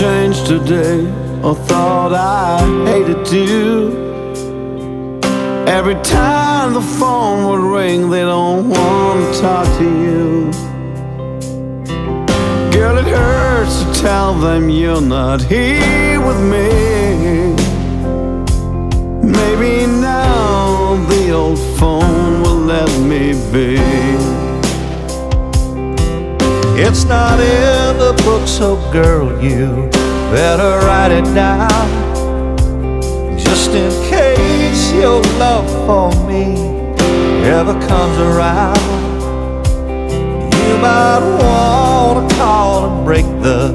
changed today or thought I hated you. Every time the phone would ring, they don't want to talk to you. Girl, it hurts to tell them you're not here with me. Maybe now the old phone will let me be. It's not in so girl, you better write it down. Just in case your love for me ever comes around, you might want to call and break the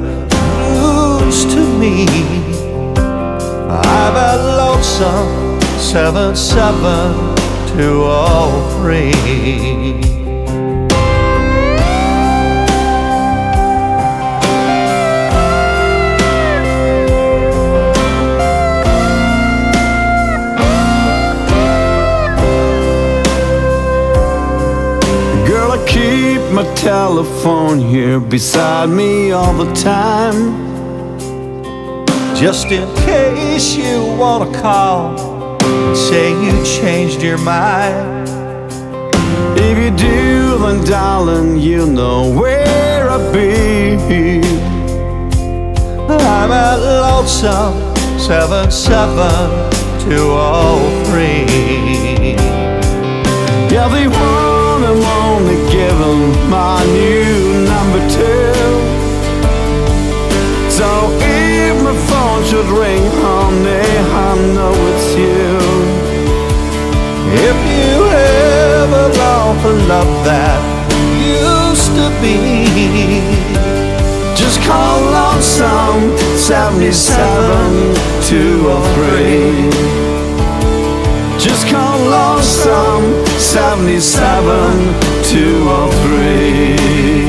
news to me. I'm at lonesome 77203. Keep my telephone here beside me all the time. Just in case you wanna call and say you changed your mind. If you do, then darling, you know where I'll be. I'm at lonesome 77203. Yeah, the one I'm only given my new number to. So if my phone should ring, honey, I know it's you. If you ever long for love that used to be, Just call lonesome 77203. Just call Lonesome 77 203.